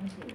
Thank you.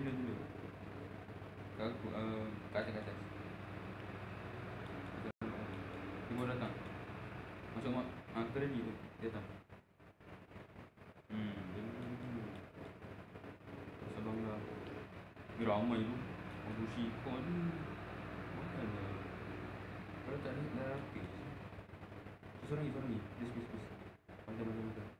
kena dulu Kau uh, kat atas kat atas Timur datang. Masuk mak Ha ah, kena ni tu? Dia datang. Hmm Dia nak kena lah ramai tu. Orang kursi Kau ni Makan lah Kalau tak ada Dah rapi Seorang ni Seorang ni Dia sepi-sepi Pantai-pantai-pantai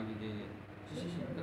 악에게 지시신다.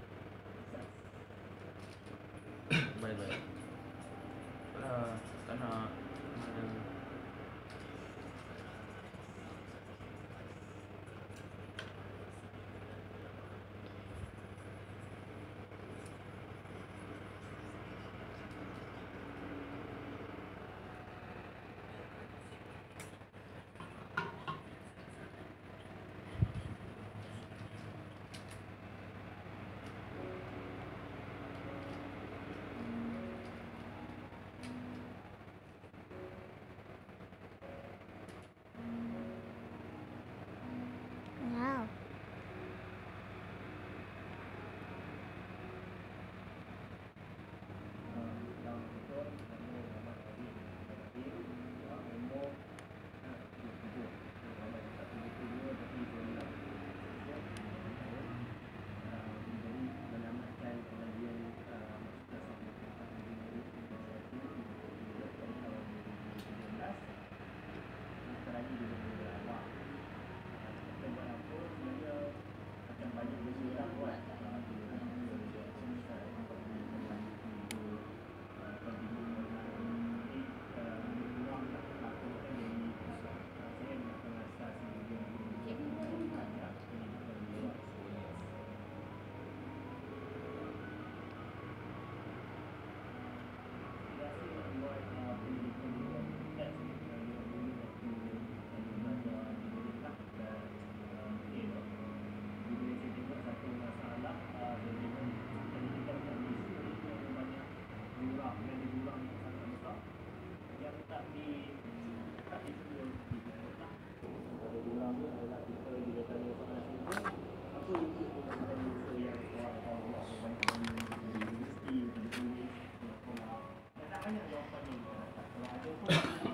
Thank you.